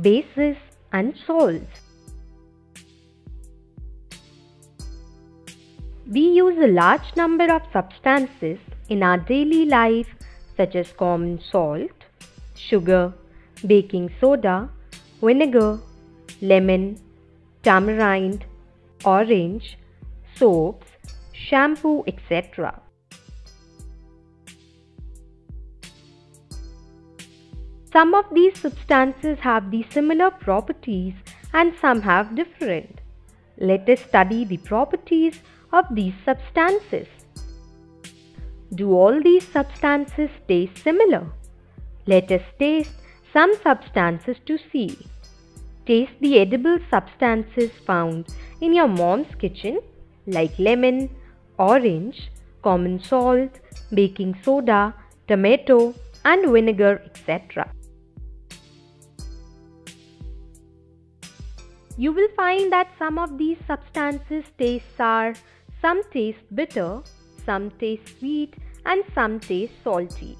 bases, and salts. We use a large number of substances in our daily life such as common salt, sugar, baking soda, vinegar, lemon, tamarind, orange, soaps, shampoo, etc. Some of these substances have the similar properties and some have different. Let us study the properties of these substances. Do all these substances taste similar? Let us taste some substances to see. Taste the edible substances found in your mom's kitchen like lemon, orange, common salt, baking soda, tomato and vinegar etc. You will find that some of these substances taste sour, some taste bitter, some taste sweet and some taste salty.